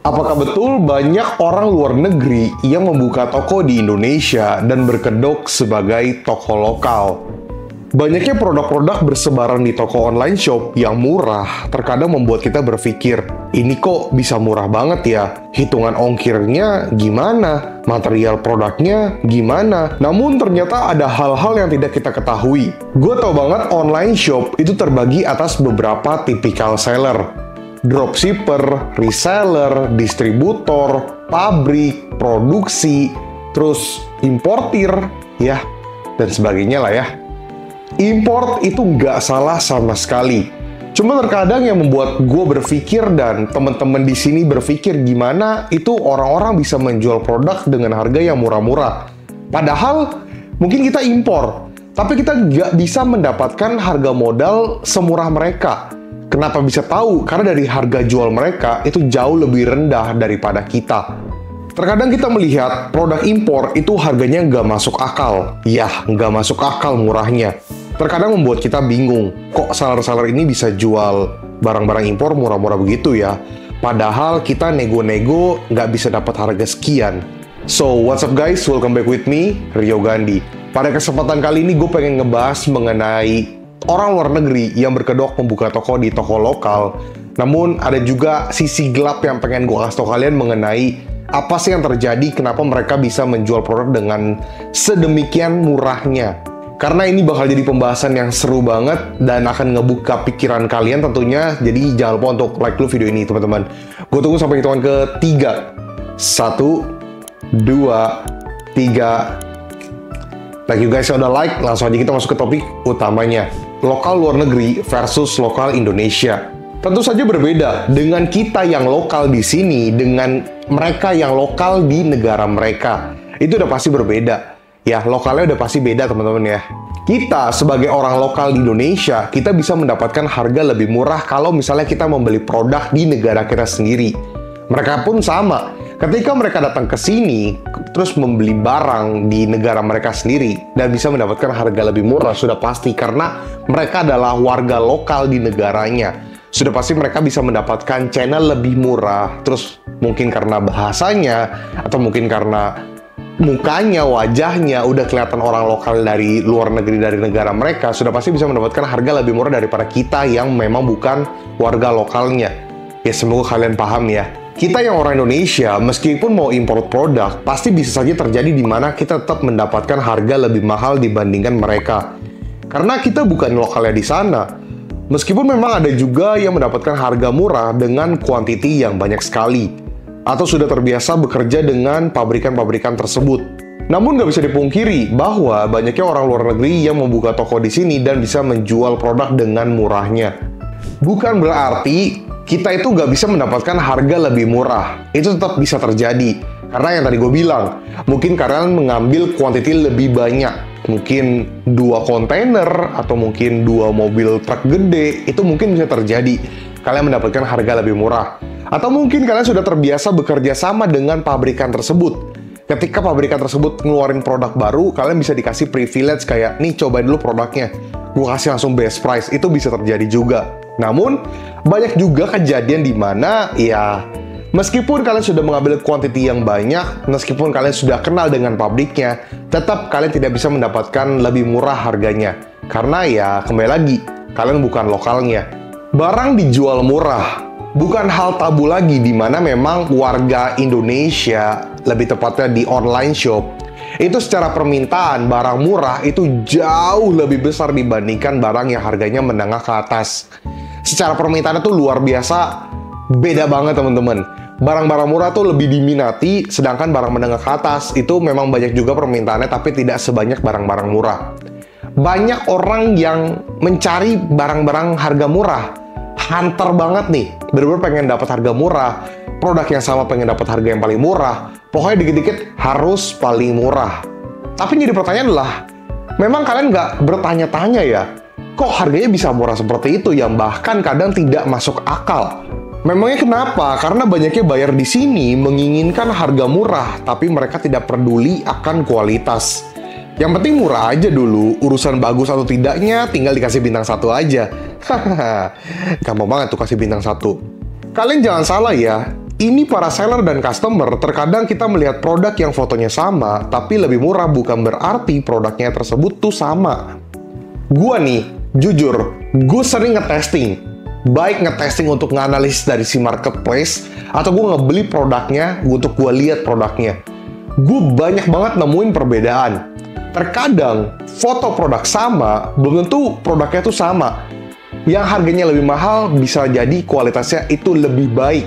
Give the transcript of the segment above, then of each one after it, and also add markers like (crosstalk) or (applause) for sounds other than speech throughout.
Apakah betul banyak orang luar negeri yang membuka toko di Indonesia dan berkedok sebagai toko lokal? Banyaknya produk-produk bersebaran di toko online shop yang murah terkadang membuat kita berpikir, ini kok bisa murah banget ya? Hitungan ongkirnya gimana? Material produknya gimana? Namun ternyata ada hal-hal yang tidak kita ketahui. Gue tau banget online shop itu terbagi atas beberapa tipikal seller dropshipper, reseller, distributor, pabrik, produksi, terus importir, ya, dan sebagainya lah ya. Import itu nggak salah sama sekali. Cuma terkadang yang membuat gue berpikir dan teman-teman di sini berpikir gimana itu orang-orang bisa menjual produk dengan harga yang murah-murah. Padahal mungkin kita impor, tapi kita nggak bisa mendapatkan harga modal semurah mereka. Kenapa bisa tahu? Karena dari harga jual mereka itu jauh lebih rendah daripada kita. Terkadang kita melihat produk impor itu harganya nggak masuk akal. Ya, nggak masuk akal murahnya. Terkadang membuat kita bingung, kok seller-seller ini bisa jual barang-barang impor murah-murah begitu ya? Padahal kita nego-nego nggak bisa dapat harga sekian. So, what's up guys? Welcome back with me, Rio Gandhi. Pada kesempatan kali ini gue pengen ngebahas mengenai orang luar negeri yang berkedok membuka toko di toko lokal. Namun ada juga sisi gelap yang pengen gue kasih tau kalian mengenai apa sih yang terjadi, kenapa mereka bisa menjual produk dengan sedemikian murahnya. Karena ini bakal jadi pembahasan yang seru banget dan akan ngebuka pikiran kalian tentunya. Jadi jangan lupa untuk like dulu video ini teman-teman. Gue tunggu sampai hitungan ketiga. Satu, dua, tiga. Thank you guys yang udah like. Langsung aja kita masuk ke topik utamanya lokal luar negeri versus lokal Indonesia. Tentu saja berbeda dengan kita yang lokal di sini dengan mereka yang lokal di negara mereka. Itu udah pasti berbeda. Ya, lokalnya udah pasti beda teman-teman ya. Kita sebagai orang lokal di Indonesia, kita bisa mendapatkan harga lebih murah kalau misalnya kita membeli produk di negara kita sendiri. Mereka pun sama. Ketika mereka datang ke sini, terus membeli barang di negara mereka sendiri dan bisa mendapatkan harga lebih murah, sudah pasti karena mereka adalah warga lokal di negaranya. Sudah pasti mereka bisa mendapatkan channel lebih murah, terus mungkin karena bahasanya, atau mungkin karena mukanya, wajahnya udah kelihatan orang lokal dari luar negeri dari negara mereka, sudah pasti bisa mendapatkan harga lebih murah daripada kita yang memang bukan warga lokalnya. Ya semoga kalian paham ya. Kita yang orang Indonesia, meskipun mau import produk, pasti bisa saja terjadi di mana kita tetap mendapatkan harga lebih mahal dibandingkan mereka. Karena kita bukan lokalnya di sana. Meskipun memang ada juga yang mendapatkan harga murah dengan kuantiti yang banyak sekali. Atau sudah terbiasa bekerja dengan pabrikan-pabrikan tersebut. Namun nggak bisa dipungkiri bahwa banyaknya orang luar negeri yang membuka toko di sini dan bisa menjual produk dengan murahnya. Bukan berarti kita itu nggak bisa mendapatkan harga lebih murah. Itu tetap bisa terjadi. Karena yang tadi gue bilang, mungkin kalian mengambil kuantiti lebih banyak. Mungkin dua kontainer atau mungkin dua mobil truk gede, itu mungkin bisa terjadi. Kalian mendapatkan harga lebih murah. Atau mungkin kalian sudah terbiasa bekerja sama dengan pabrikan tersebut. Ketika pabrikan tersebut ngeluarin produk baru, kalian bisa dikasih privilege kayak, nih cobain dulu produknya. Gue kasih langsung best price, itu bisa terjadi juga. Namun, banyak juga kejadian di mana ya Meskipun kalian sudah mengambil kuantiti yang banyak, meskipun kalian sudah kenal dengan pabriknya, tetap kalian tidak bisa mendapatkan lebih murah harganya. Karena ya, kembali lagi, kalian bukan lokalnya. Barang dijual murah, bukan hal tabu lagi di mana memang warga Indonesia, lebih tepatnya di online shop, itu secara permintaan barang murah itu jauh lebih besar dibandingkan barang yang harganya menengah ke atas secara permintaan itu luar biasa beda banget teman-teman. Barang-barang murah tuh lebih diminati, sedangkan barang menengah ke atas itu memang banyak juga permintaannya, tapi tidak sebanyak barang-barang murah. Banyak orang yang mencari barang-barang harga murah, hunter banget nih, bener-bener pengen dapat harga murah, produk yang sama pengen dapat harga yang paling murah, pokoknya dikit-dikit harus paling murah. Tapi jadi pertanyaan adalah, memang kalian nggak bertanya-tanya ya, kok harganya bisa murah seperti itu yang bahkan kadang tidak masuk akal. Memangnya kenapa? Karena banyaknya bayar di sini menginginkan harga murah, tapi mereka tidak peduli akan kualitas. Yang penting murah aja dulu, urusan bagus atau tidaknya tinggal dikasih bintang satu aja. Hahaha, (laughs) gampang banget tuh kasih bintang satu. Kalian jangan salah ya, ini para seller dan customer terkadang kita melihat produk yang fotonya sama, tapi lebih murah bukan berarti produknya tersebut tuh sama. Gua nih, jujur, gue sering ngetesting. Baik ngetesting untuk nganalis dari si marketplace, atau gue ngebeli produknya untuk gue lihat produknya. Gue banyak banget nemuin perbedaan. Terkadang, foto produk sama, belum tentu produknya tuh sama. Yang harganya lebih mahal bisa jadi kualitasnya itu lebih baik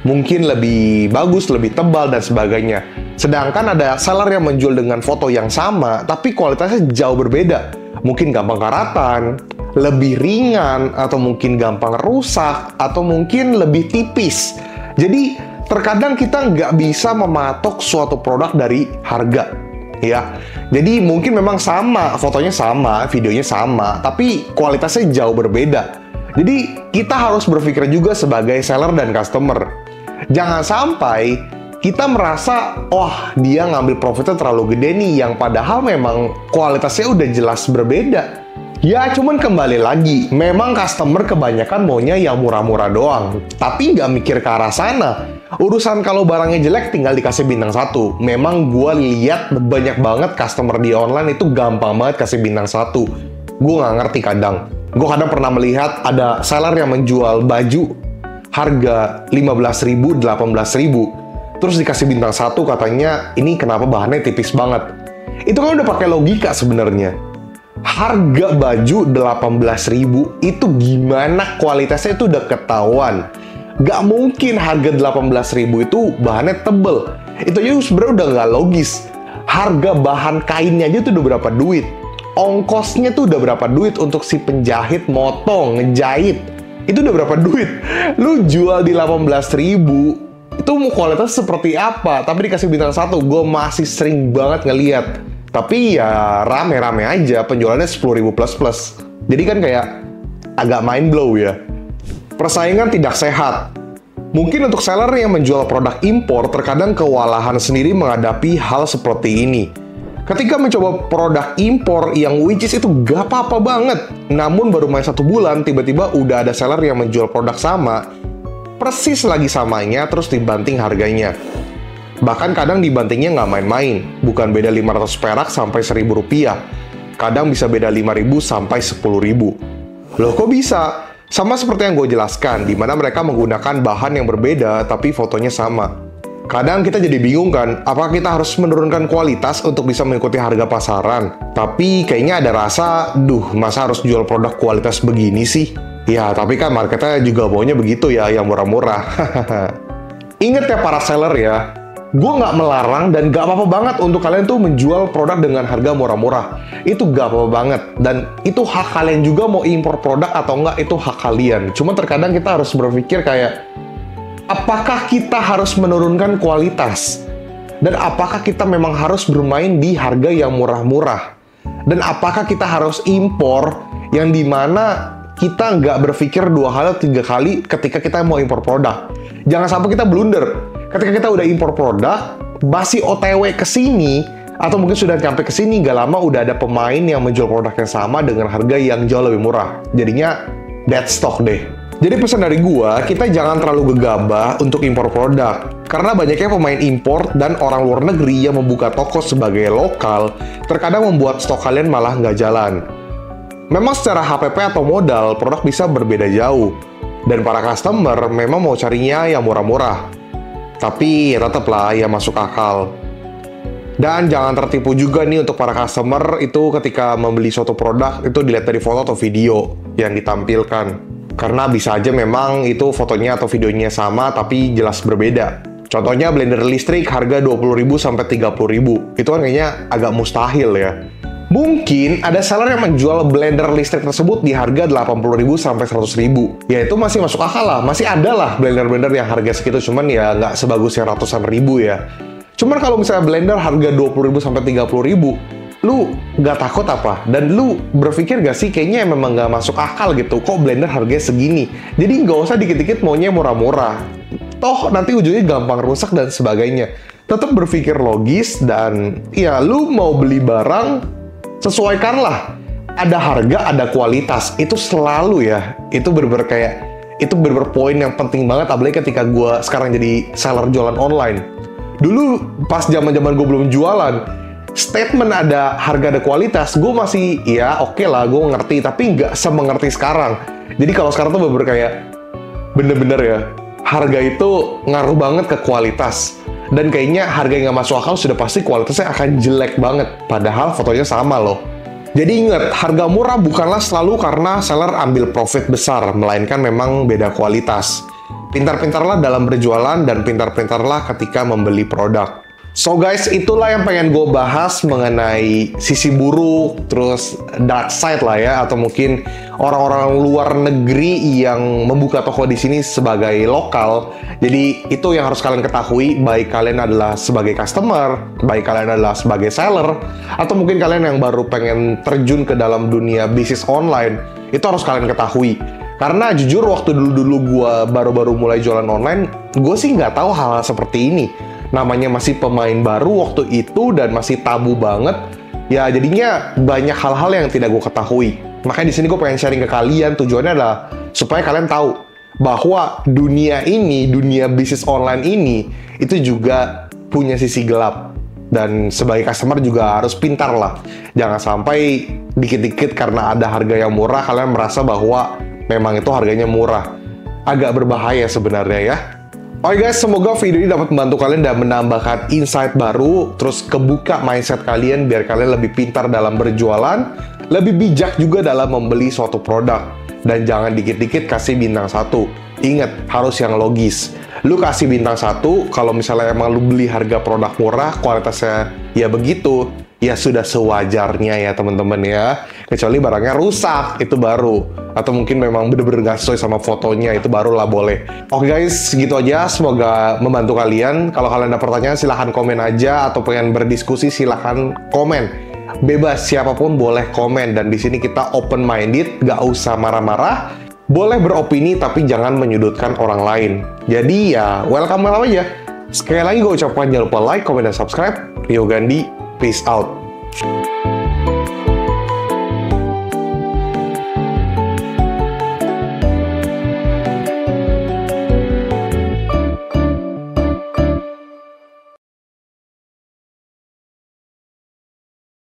mungkin lebih bagus, lebih tebal dan sebagainya. Sedangkan ada seller yang menjual dengan foto yang sama, tapi kualitasnya jauh berbeda. Mungkin gampang karatan, lebih ringan, atau mungkin gampang rusak, atau mungkin lebih tipis. Jadi, terkadang kita nggak bisa mematok suatu produk dari harga. Ya, jadi mungkin memang sama, fotonya sama, videonya sama, tapi kualitasnya jauh berbeda. Jadi kita harus berpikir juga sebagai seller dan customer Jangan sampai kita merasa, wah dia ngambil profitnya terlalu gede nih, yang padahal memang kualitasnya udah jelas berbeda. Ya, cuman kembali lagi, memang customer kebanyakan maunya yang murah-murah doang, tapi nggak mikir ke arah sana. Urusan kalau barangnya jelek tinggal dikasih bintang satu. Memang gue lihat banyak banget customer di online itu gampang banget kasih bintang satu. Gue nggak ngerti kadang. Gue kadang pernah melihat ada seller yang menjual baju harga 15.000, 18.000. Terus dikasih bintang satu katanya ini kenapa bahannya tipis banget. Itu kan udah pakai logika sebenarnya. Harga baju 18.000 itu gimana kualitasnya itu udah ketahuan. Gak mungkin harga 18.000 itu bahannya tebel. Itu aja sebenarnya udah gak logis. Harga bahan kainnya aja tuh udah berapa duit. Ongkosnya tuh udah berapa duit untuk si penjahit motong, ngejahit itu udah berapa duit? Lu jual di 18 ribu, itu kualitas seperti apa? Tapi dikasih bintang satu, gue masih sering banget ngeliat. Tapi ya rame-rame aja, penjualannya 10 ribu plus-plus. Jadi kan kayak agak mind blow ya. Persaingan tidak sehat. Mungkin untuk seller yang menjual produk impor terkadang kewalahan sendiri menghadapi hal seperti ini Ketika mencoba produk impor yang which is itu gak apa-apa banget, namun baru main satu bulan, tiba-tiba udah ada seller yang menjual produk sama, persis lagi samanya, terus dibanting harganya. Bahkan kadang dibantingnya nggak main-main, bukan beda 500 perak sampai 1000 rupiah. Kadang bisa beda 5000 sampai 10000. Loh kok bisa? Sama seperti yang gue jelaskan, di mana mereka menggunakan bahan yang berbeda tapi fotonya sama. Kadang kita jadi bingung kan, apakah kita harus menurunkan kualitas untuk bisa mengikuti harga pasaran? Tapi kayaknya ada rasa, duh, masa harus jual produk kualitas begini sih? Ya, tapi kan marketnya juga maunya begitu ya, yang murah-murah. (laughs) Ingat ya para seller ya, gue nggak melarang dan nggak apa-apa banget untuk kalian tuh menjual produk dengan harga murah-murah. Itu nggak apa-apa banget. Dan itu hak kalian juga mau impor produk atau nggak, itu hak kalian. Cuma terkadang kita harus berpikir kayak, apakah kita harus menurunkan kualitas? Dan apakah kita memang harus bermain di harga yang murah-murah? Dan apakah kita harus impor yang di mana kita nggak berpikir dua kali atau tiga kali ketika kita mau impor produk? Jangan sampai kita blunder. Ketika kita udah impor produk, masih OTW ke sini, atau mungkin sudah sampai ke sini, nggak lama udah ada pemain yang menjual produk yang sama dengan harga yang jauh lebih murah. Jadinya dead stock deh. Jadi pesan dari gua, kita jangan terlalu gegabah untuk impor produk. Karena banyaknya pemain impor dan orang luar negeri yang membuka toko sebagai lokal, terkadang membuat stok kalian malah nggak jalan. Memang secara HPP atau modal, produk bisa berbeda jauh. Dan para customer memang mau carinya yang murah-murah. Tapi ya tetaplah ya masuk akal. Dan jangan tertipu juga nih untuk para customer itu ketika membeli suatu produk itu dilihat dari foto atau video yang ditampilkan. Karena bisa aja memang itu fotonya atau videonya sama tapi jelas berbeda. Contohnya blender listrik harga 20.000 sampai 30.000. Itu kan kayaknya agak mustahil ya. Mungkin ada seller yang menjual blender listrik tersebut di harga 80.000 sampai 100.000. Ya itu masih masuk akal lah, masih ada lah blender-blender yang harga segitu, cuman ya nggak sebagus yang ratusan ribu ya. Cuman kalau misalnya blender harga 20.000 sampai 30.000, lu nggak takut apa? Dan lu berpikir gak sih kayaknya memang nggak masuk akal gitu, kok blender harganya segini? Jadi nggak usah dikit-dikit maunya murah-murah. Toh nanti ujungnya gampang rusak dan sebagainya. Tetap berpikir logis dan ya lu mau beli barang, sesuaikanlah. Ada harga, ada kualitas. Itu selalu ya. Itu bener-bener kayak itu bener poin yang penting banget apalagi ketika gue sekarang jadi seller jualan online. Dulu pas zaman zaman gue belum jualan, statement ada harga ada kualitas, gue masih ya oke okay lah gue ngerti tapi nggak semengerti sekarang. Jadi kalau sekarang tuh bener kayak bener-bener ya harga itu ngaruh banget ke kualitas dan kayaknya harga yang nggak masuk akal sudah pasti kualitasnya akan jelek banget padahal fotonya sama loh jadi ingat, harga murah bukanlah selalu karena seller ambil profit besar, melainkan memang beda kualitas. Pintar-pintarlah dalam berjualan dan pintar-pintarlah ketika membeli produk. So guys, itulah yang pengen gue bahas mengenai sisi buruk, terus dark side lah ya, atau mungkin orang-orang luar negeri yang membuka toko di sini sebagai lokal. Jadi itu yang harus kalian ketahui, baik kalian adalah sebagai customer, baik kalian adalah sebagai seller, atau mungkin kalian yang baru pengen terjun ke dalam dunia bisnis online, itu harus kalian ketahui. Karena jujur waktu dulu-dulu gue baru-baru mulai jualan online, gue sih nggak tahu hal-hal seperti ini namanya masih pemain baru waktu itu dan masih tabu banget ya jadinya banyak hal-hal yang tidak gue ketahui. Makanya di sini gue pengen sharing ke kalian. Tujuannya adalah supaya kalian tahu bahwa dunia ini dunia bisnis online ini itu juga punya sisi gelap. Dan sebagai customer juga harus pintar lah. Jangan sampai dikit-dikit karena ada harga yang murah kalian merasa bahwa memang itu harganya murah. Agak berbahaya sebenarnya ya Oke guys, semoga video ini dapat membantu kalian dan menambahkan insight baru, terus kebuka mindset kalian biar kalian lebih pintar dalam berjualan, lebih bijak juga dalam membeli suatu produk. Dan jangan dikit-dikit kasih bintang satu. Ingat, harus yang logis. Lu kasih bintang satu, kalau misalnya emang lu beli harga produk murah, kualitasnya ya begitu, ya sudah sewajarnya ya teman-teman ya. Kecuali barangnya rusak, itu baru. Atau mungkin memang bener-bener gak sesuai sama fotonya, itu barulah boleh. Oke guys, segitu aja. Semoga membantu kalian. Kalau kalian ada pertanyaan, silahkan komen aja. Atau pengen berdiskusi, silahkan komen. Bebas, siapa pun boleh komen. Dan di sini kita open-minded, gak usah marah-marah. Boleh beropini, tapi jangan menyudutkan orang lain. Jadi ya, welcome-welcome aja. Sekali lagi gue ucapkan jangan lupa like, comment, dan subscribe. Rio Gandhi, Peace out.